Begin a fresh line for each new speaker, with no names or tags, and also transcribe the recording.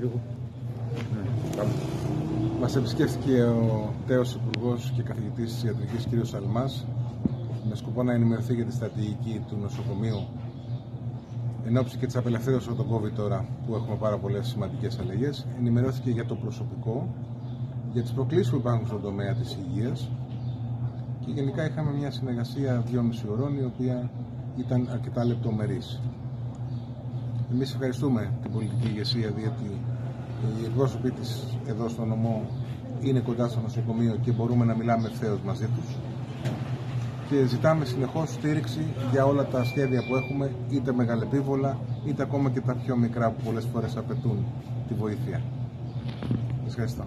λίγο.
Μας επισκέφθηκε ο τέος Υπουργός και καθηγητής της Ιατρικής κ. Σαλμάς με σκοπό να ενημερωθεί για τη στρατηγική του νοσοκομείου εν ώψη και της απελευθέρωσης από τον COVID τώρα που έχουμε πάρα πολλές σημαντικές αλλαγές. Ενημερώθηκε για το προσωπικό, για τις προκλήσεις που υπάρχουν στον τομέα της υγείας και γενικά είχαμε μια συνεργασία 2,5 ώρων η οποία ήταν αρκετά λεπτομερής. Εμείς ευχαριστούμε την πολιτική ηγεσία διότι οι εκπρόσωποι της εδώ στο νομό είναι κοντά στο νοσοκομείο και μπορούμε να μιλάμε ευθέως μαζί τους. Και ζητάμε συνεχώς στήριξη για όλα τα σχέδια που έχουμε, είτε μεγαλεπίβολα, είτε ακόμα και τα πιο μικρά που πολλές φορές απαιτούν τη βοήθεια. Ευχαριστώ.